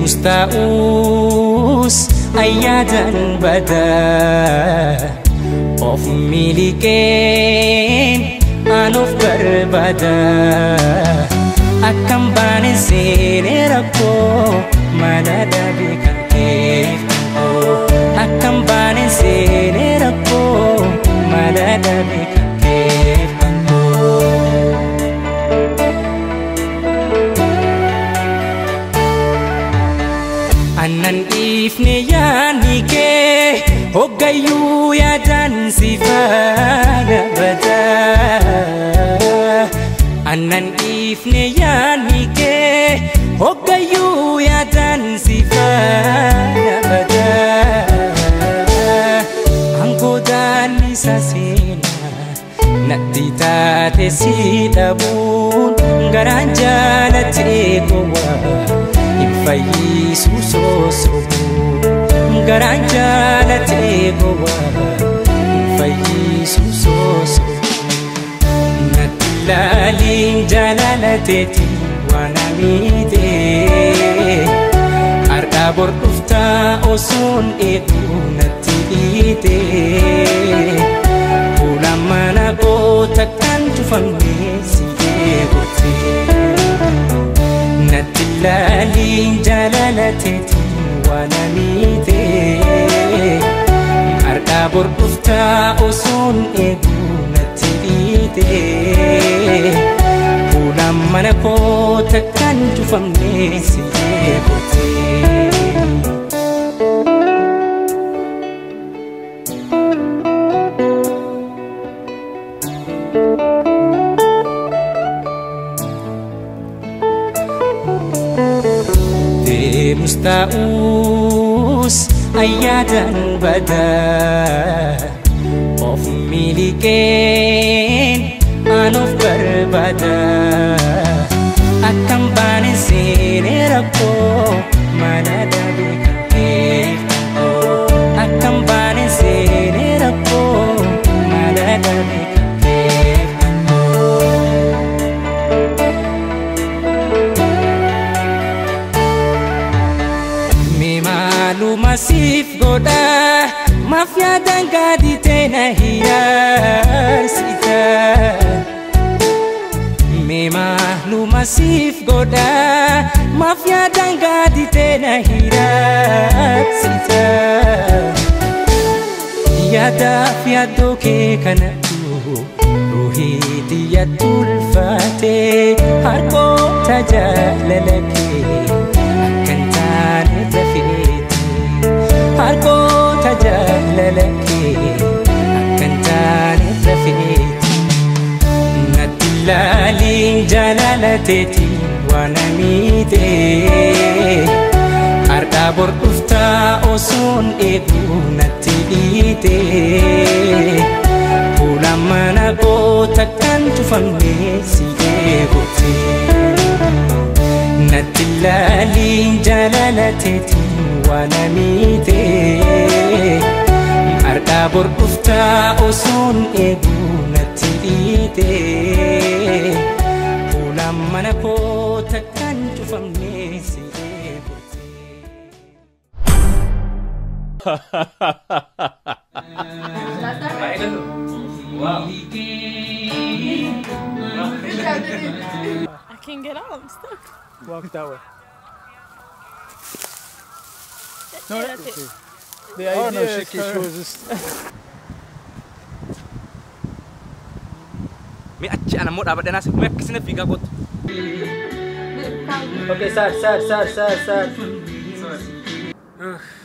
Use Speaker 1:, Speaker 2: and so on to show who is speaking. Speaker 1: mustaa'uus ayyaatan badaa of miliqeen anuuf barbaada akkam baanesee dhiifne yaadni kee hoggayyuu yaadaan si faana bata annan dhiifne yaadni kee hoggayyuu yaadaan si angoodaan bata ankoodaan isa seena natti taate si dhabuun garaan jaalate kowwaa. ይፈይሱሶሶ ገራጃለቴ ጎዋ ይፈይሱሶሶ ነትላሊን ጃላለቴቲ ዋናሚቴ አርዳ ቦርዱፍታ ኦሱን ኤቁ ነቲ ኢቴ ሁላማናቆ ተካን ጩፈምኔ ሲፈ dhalatteetiin waan amiite harkaa borqoftaa osoon eeguu natti dhiite fuulaan mana koo takkaan cufamnee si eegote. deemstaa'us ayyaadaan badaa of miliqeen aanuuf barbaada akkam baane seenee rakkoo malu masif goda Maafnya dan gadi tena hias ita Memang lu masif goda Maafnya dan gadi tena hias ita Yada fiado ke kana Ruhi dia tulfate Harko tajalalaki malakee akkan jalala rafeeti natti ilaaliin jaalalateeti waan amiitee osoon eeguu natti dhiitee fuula mana koo takkaan dee si eegotee. natti ilaaliin burquftaa osoon eeguu natti dhiite fuula mana I can't get out. I'm stuck. Walk that way. no, that's it. The idea oh, no, is she, she Me achi ana moda but then I said me kisne figa got. Okay, sir, sir, sir, sir, sir.